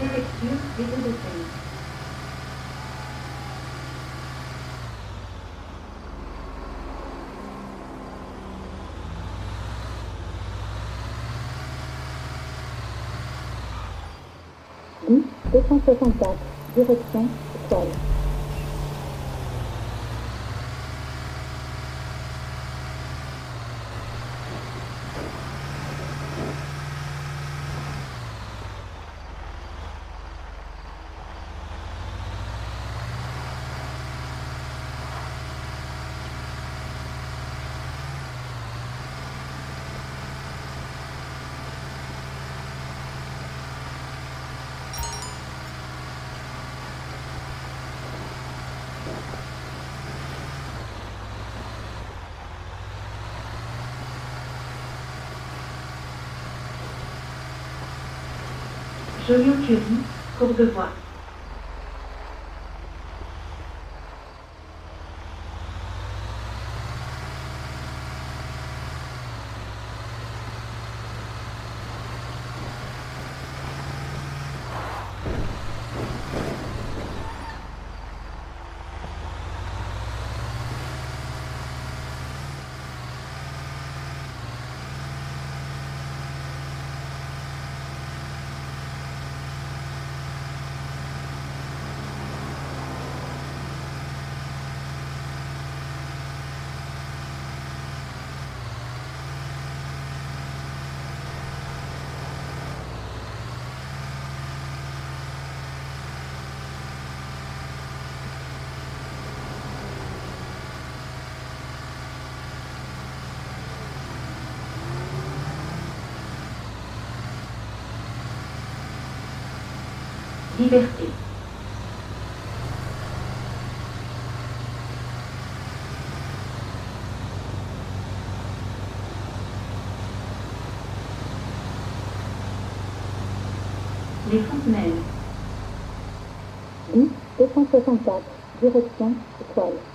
Préfecture des Hauts-de-Seine. Dix, deux cent soixante-quatre, direction patriotismo, como Cordeiro. Liberté. Les Fontenelles. Dix, deux cent soixante-quatre, direction étoile.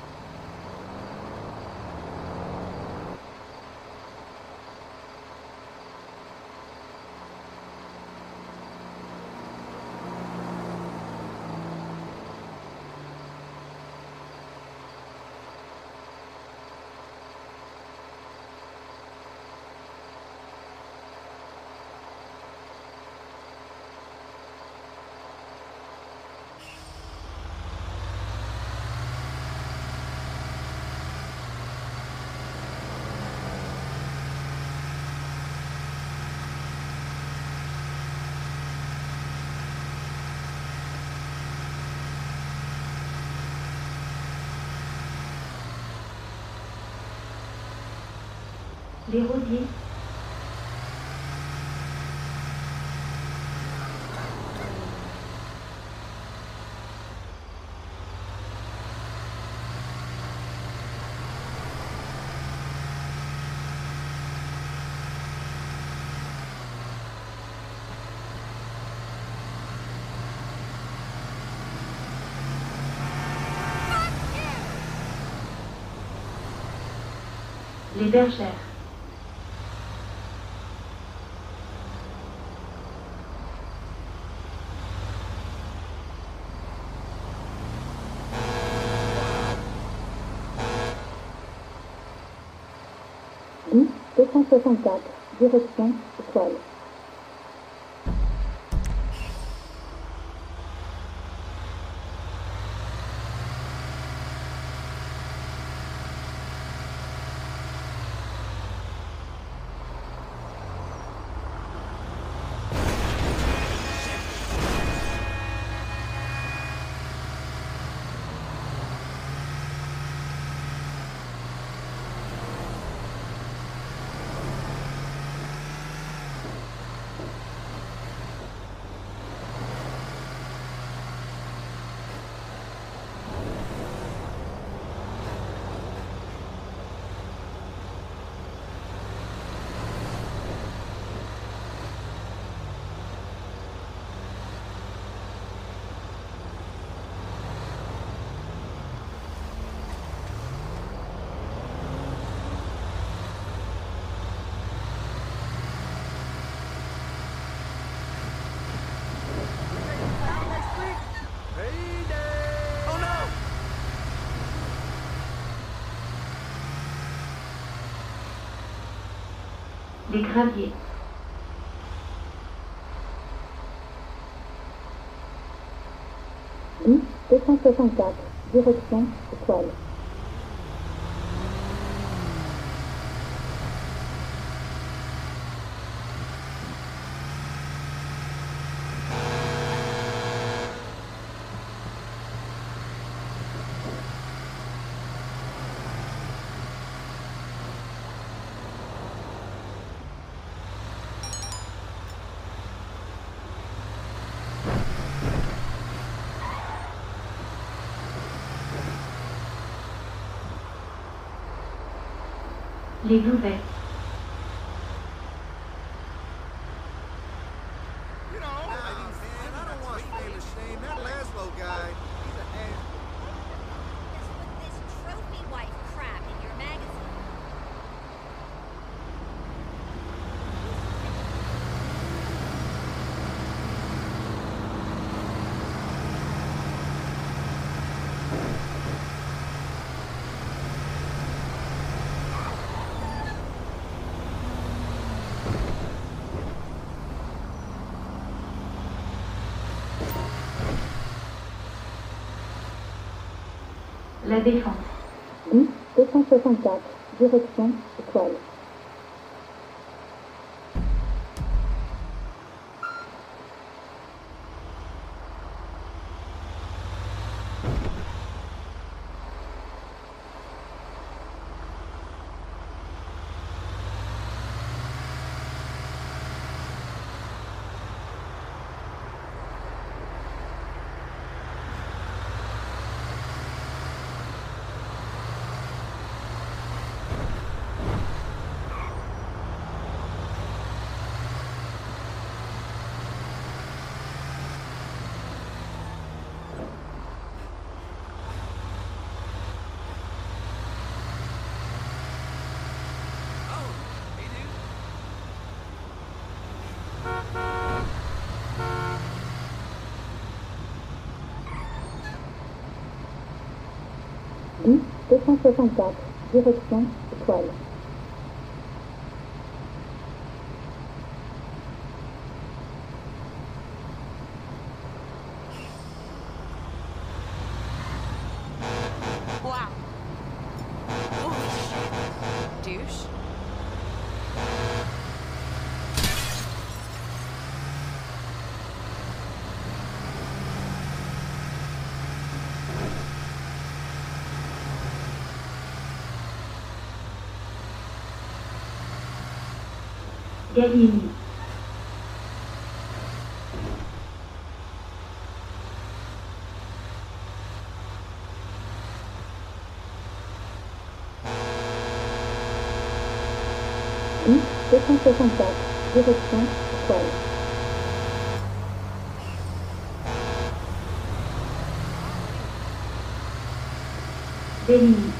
Les Rosiers. Les Bergères. Dix, deux cent soixante-quatre, direction étoile. Les graviers. dix deux cent soixante-quatre, direction étoile. Les bouvettes. La défense. dix deux cent soixante-quatre, direction étoile. Dix deux cent soixante-quatre, direction étoile. Guerrini. Um, Descanso seu contato. Direção, fora. Guerrini.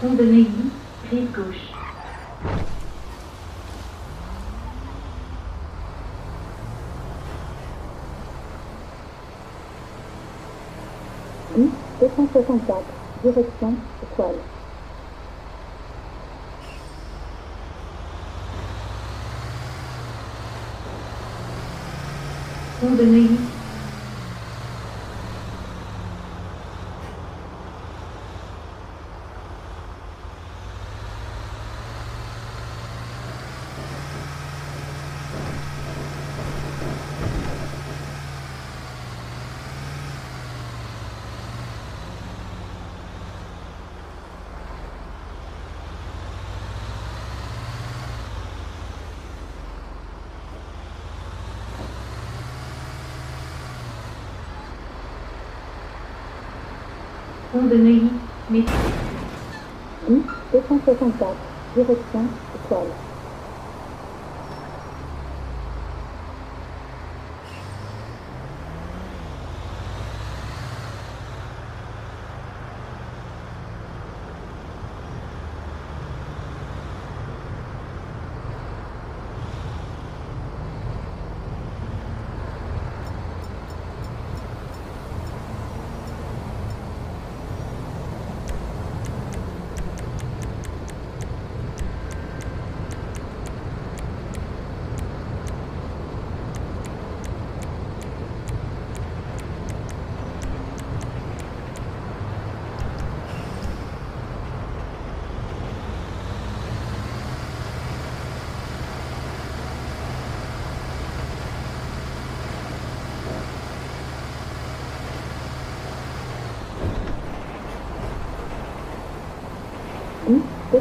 Pont de Neuilly, rive gauche. dix deux cent soixante-quatre, direction étoile. Pont de Neuilly. De Neuilly, métro. dix deux cent soixante-quatre, direction étoile.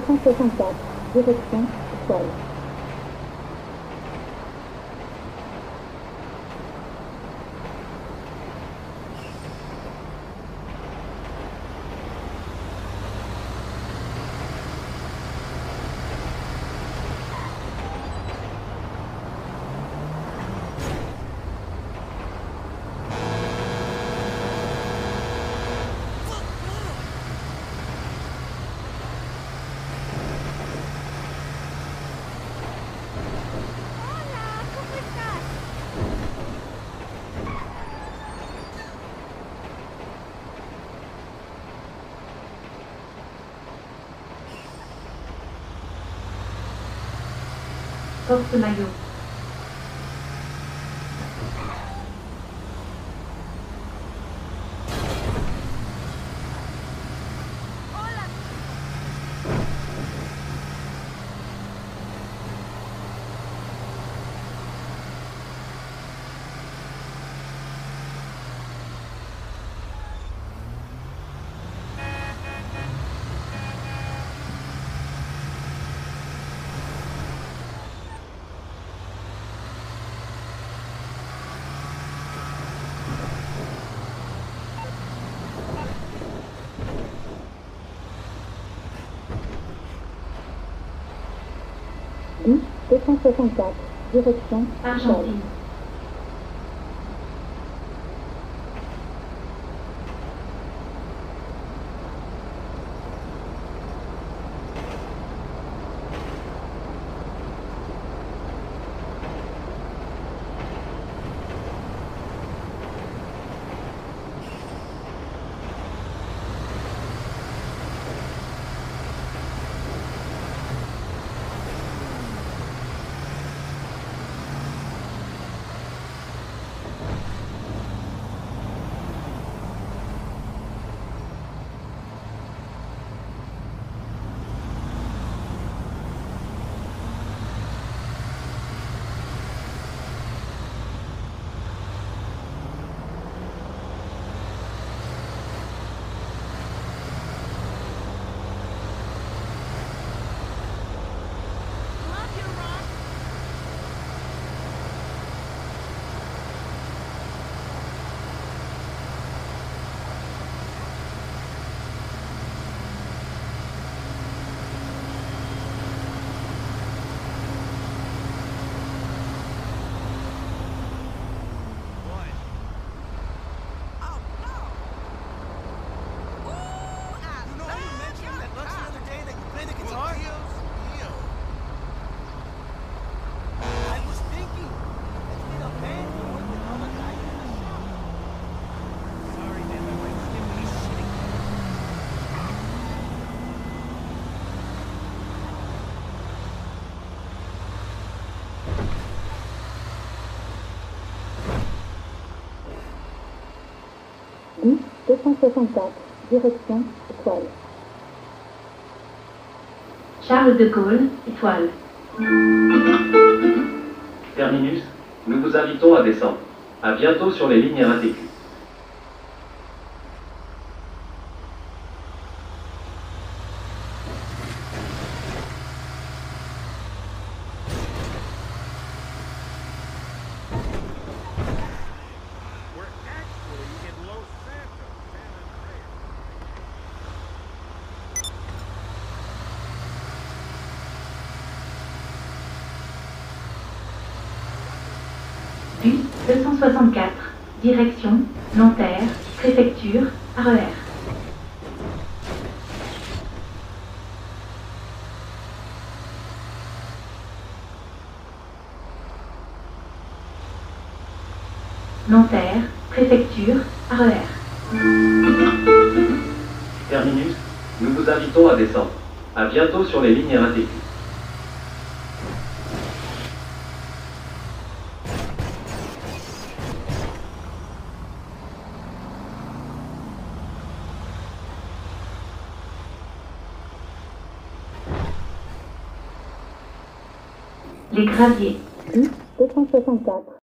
264, direction étoile. Hola, トップ眉 264, direction étoile. Argentine. 264, direction étoile. Charles de Gaulle, étoile. Terminus, nous vous invitons à descendre. À bientôt sur les lignes RATQ. 264. Direction Nanterre, préfecture, RER. Nanterre, préfecture, RER. Terminus, nous vous invitons à descendre. À bientôt sur les lignes RATQ. 10, 264,